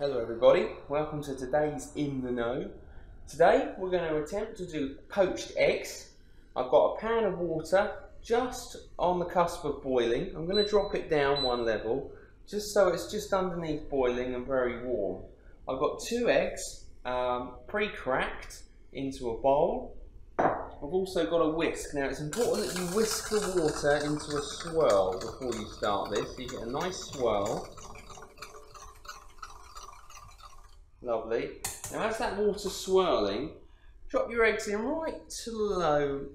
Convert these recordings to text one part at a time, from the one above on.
Hello everybody, welcome to today's In the Know. Today we're going to attempt to do poached eggs. I've got a pan of water just on the cusp of boiling. I'm going to drop it down one level just so it's just underneath boiling and very warm. I've got two eggs um, pre-cracked into a bowl. I've also got a whisk. Now it's important that you whisk the water into a swirl before you start this. So you get a nice swirl. Lovely. Now as that water's swirling, drop your eggs in right slow.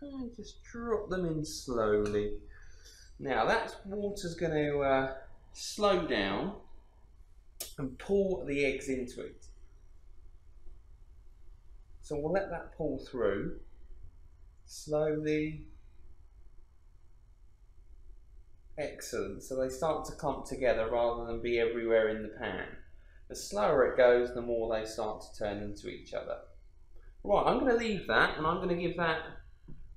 And just drop them in slowly. Now that water's going to uh, slow down and pour the eggs into it. So we'll let that pull through slowly. Excellent. So they start to clump together rather than be everywhere in the pan. The slower it goes, the more they start to turn into each other. Right, I'm going to leave that and I'm going to give that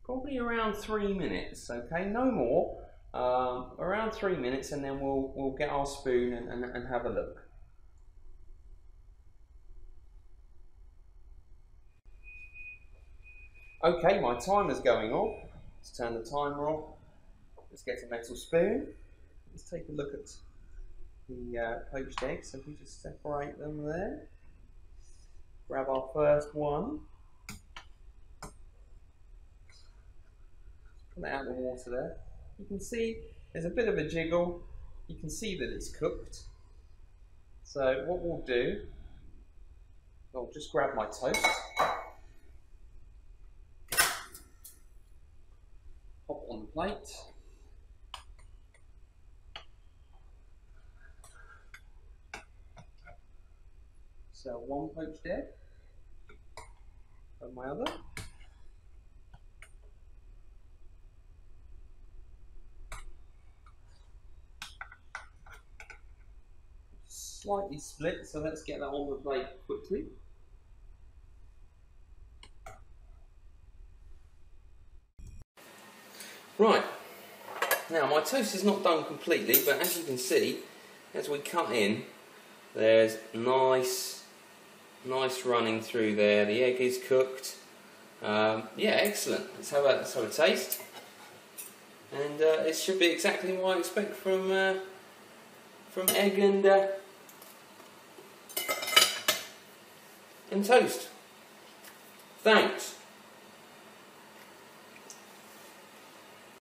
probably around three minutes, okay? No more. Um, around three minutes and then we'll, we'll get our spoon and, and, and have a look. Okay, my timer's going off. Let's turn the timer off. Let's get a metal spoon. Let's take a look at the uh, poached eggs. So if we just separate them there. Grab our first one. Put it out of the water there. You can see there's a bit of a jiggle. You can see that it's cooked. So what we'll do, I'll just grab my toast. Pop on the plate. So one poached egg and my other. Slightly split, so let's get that on the plate quickly. Right, now my toast is not done completely, but as you can see, as we cut in, there's nice, nice running through there. The egg is cooked. Um, yeah, excellent. Let's have a, let's have a taste. And uh, it should be exactly what I expect from uh, from egg and uh, and toast. Thanks.